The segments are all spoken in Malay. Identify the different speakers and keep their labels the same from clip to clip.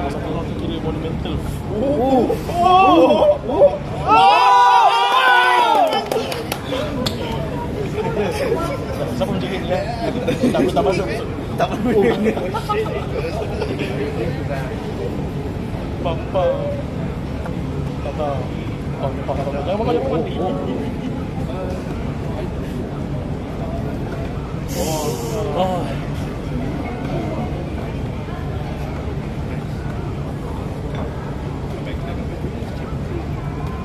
Speaker 1: lah, tayang lah.
Speaker 2: Siapa macam ni ya? Tak tak masuk. Tak masuk. Papa. Papa. Papa. Papa. Jangan makan jangan mandi. Oh. Oh.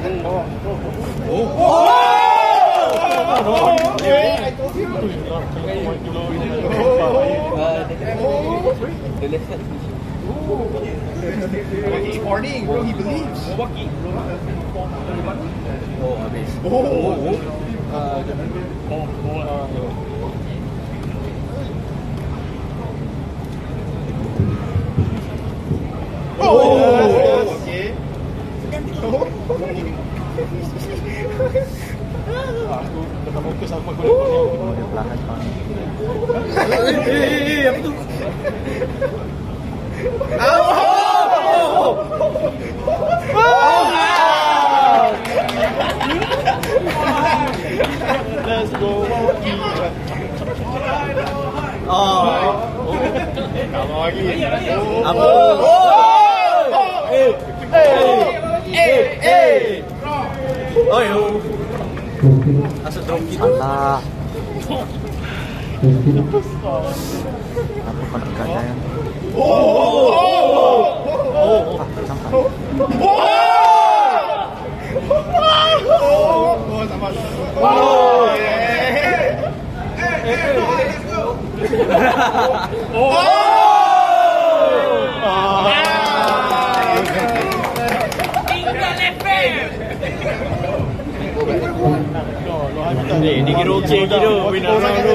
Speaker 2: Oh! He's partying, Oh! Oh! Oh! Oh,
Speaker 3: Oh!
Speaker 2: Oh,
Speaker 3: oh,
Speaker 1: oh. Uh,
Speaker 3: oh, oh.
Speaker 2: Aku dah fokus aku aku ni.
Speaker 1: Perlahan bang.
Speaker 3: Eh, apa tu?
Speaker 2: Let's go.
Speaker 1: Oh.
Speaker 3: Kamu lagi.
Speaker 1: Apa?
Speaker 2: Eh, eh, eh, eh.
Speaker 1: Oh, yo. Asal drop kita. Salah. Apa kau nak gaya yang? Ah, sampai.
Speaker 3: Oh, sama. Oh, yeah.
Speaker 2: Eh,
Speaker 1: ni kira okey kira. Winner round tu.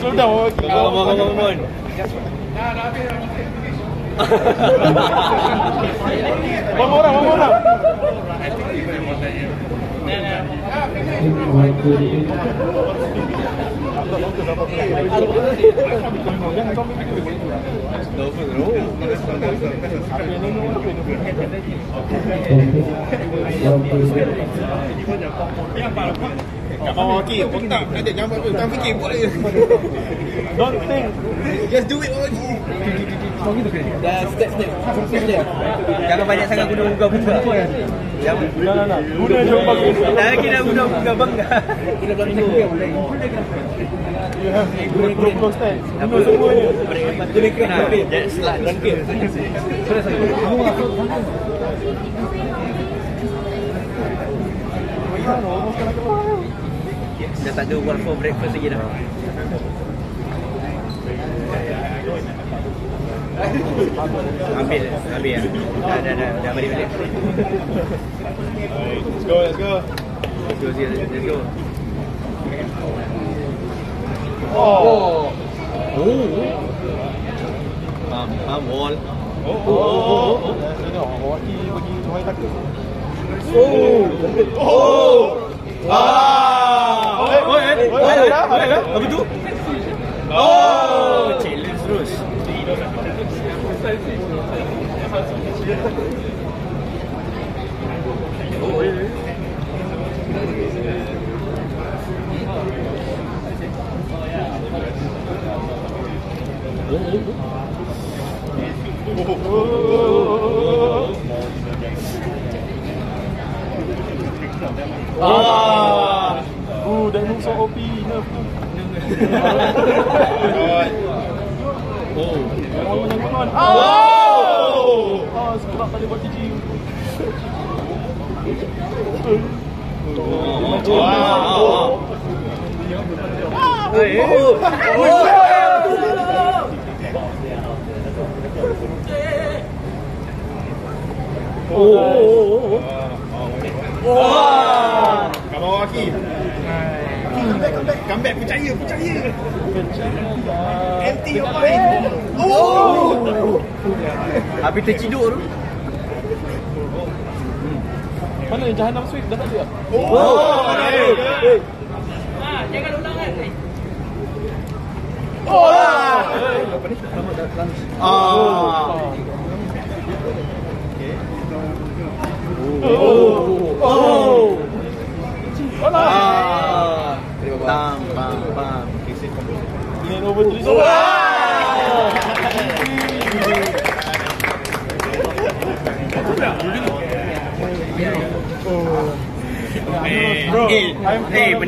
Speaker 2: Slow down.
Speaker 1: Come on, come on, come on.
Speaker 2: More round, one more round.
Speaker 3: Kat bawah lagi, otak ada jangan buat tak fikir buat je.
Speaker 2: Don't think.
Speaker 3: Just do it lagi.
Speaker 1: Dah step step. Step step. Jangan banyak sangat guna muka bunga. Jangan.
Speaker 2: Nah, nah, nah. Guna je bagus.
Speaker 1: Dah lagi dah guna muka bangga. Kita belum tahu.
Speaker 2: You have guna stand. Guna semuanya.
Speaker 1: Jadi kena ambil. Jadi selat dan kira. Dah tak ada one for breakfast lagi dah. Ambil, ambil ya. Dah, dah, dah, dah balik balik.
Speaker 2: Let's go, let's go.
Speaker 1: Let's go, let's go.
Speaker 2: Oh.
Speaker 1: Pam, pam, wall.
Speaker 2: Oh, oh, oh. Tengok, Waki bagi Tuhan takut.
Speaker 1: Oh, oh,
Speaker 2: Ah.
Speaker 1: begitu?
Speaker 2: Oh,
Speaker 1: challenge terus. Oh, Oh.
Speaker 2: Ah. Uh, dah move so OP. Nerf tu. Oh. Oh, yang kawan. Oh. Ah, sebelah tadi buat TG.
Speaker 3: Kat bawah Aki. Aki, come back, come back. Come back, percaya, percaya. Empty your mind. Oh!
Speaker 1: Habis terciduk tu.
Speaker 2: Mana yang Jahanam Sweet dah tak ada?
Speaker 3: Oh!
Speaker 1: Ah.
Speaker 2: Oh. Ini over.
Speaker 3: Bro,
Speaker 1: Eh,
Speaker 2: I'm
Speaker 1: eh,